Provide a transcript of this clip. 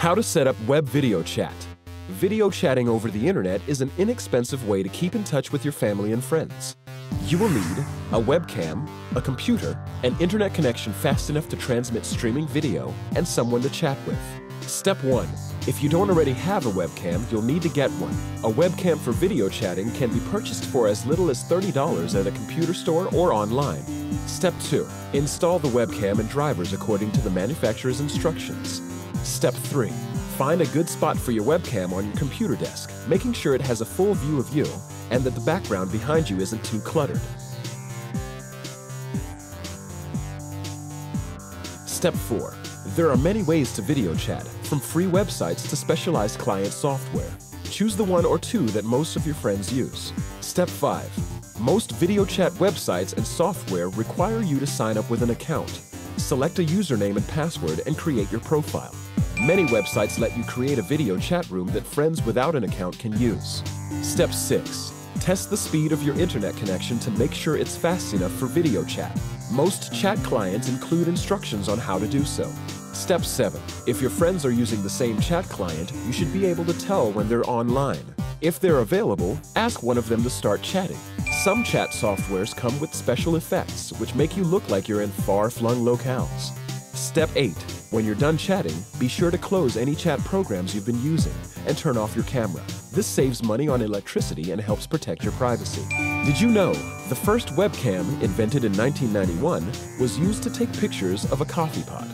How to set up web video chat. Video chatting over the internet is an inexpensive way to keep in touch with your family and friends. You will need a webcam, a computer, an internet connection fast enough to transmit streaming video, and someone to chat with. Step 1. If you don't already have a webcam, you'll need to get one. A webcam for video chatting can be purchased for as little as $30 at a computer store or online. Step 2. Install the webcam and drivers according to the manufacturer's instructions. Step 3. Find a good spot for your webcam on your computer desk, making sure it has a full view of you and that the background behind you isn't too cluttered. Step 4. There are many ways to video chat, from free websites to specialized client software. Choose the one or two that most of your friends use. Step 5. Most video chat websites and software require you to sign up with an account. Select a username and password and create your profile. Many websites let you create a video chat room that friends without an account can use. Step 6. Test the speed of your internet connection to make sure it's fast enough for video chat. Most chat clients include instructions on how to do so. Step 7. If your friends are using the same chat client, you should be able to tell when they're online. If they're available, ask one of them to start chatting. Some chat softwares come with special effects, which make you look like you're in far-flung locales. Step 8. When you're done chatting, be sure to close any chat programs you've been using and turn off your camera. This saves money on electricity and helps protect your privacy. Did you know the first webcam, invented in 1991, was used to take pictures of a coffee pot?